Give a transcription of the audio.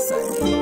say.